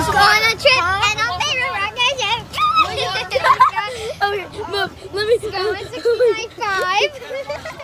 Let's go on a trip and our favorite rocket ship. Okay, move. Let me Go at 65.